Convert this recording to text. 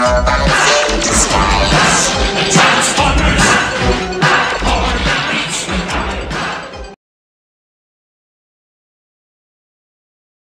Música